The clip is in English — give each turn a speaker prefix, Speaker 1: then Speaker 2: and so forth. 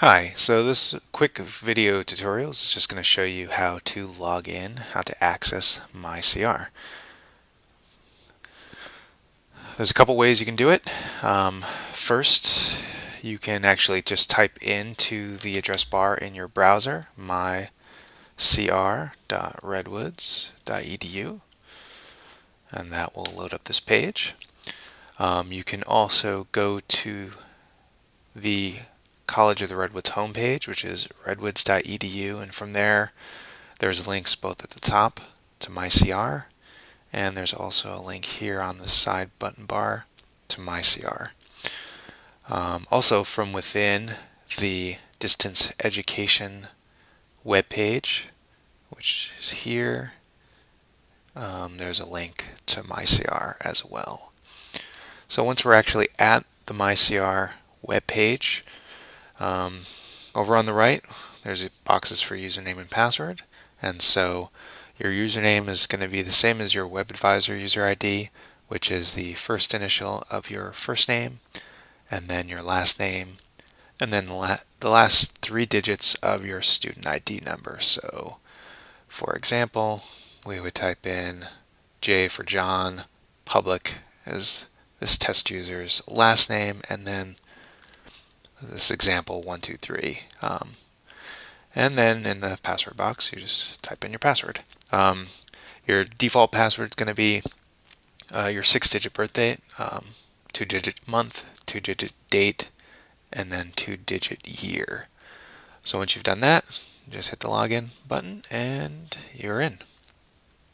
Speaker 1: Hi, so this quick video tutorial is just going to show you how to log in, how to access MyCR. There's a couple ways you can do it. Um, first, you can actually just type into the address bar in your browser mycr.redwoods.edu and that will load up this page. Um, you can also go to the College of the Redwoods homepage, which is redwoods.edu, and from there there's links both at the top to MyCR, and there's also a link here on the side button bar to MyCR. Um, also from within the distance education webpage, which is here, um, there's a link to MyCR as well. So once we're actually at the MyCR webpage, um, over on the right, there's boxes for username and password. And so your username is going to be the same as your WebAdvisor user ID, which is the first initial of your first name, and then your last name, and then the, la the last three digits of your student ID number. So, for example, we would type in J for John, public as this test user's last name, and then this example 123. Um, and then in the password box, you just type in your password. Um, your default password is going to be uh, your six-digit birthday, um, two-digit month, two-digit date, and then two-digit year. So once you've done that, just hit the login button and you're in.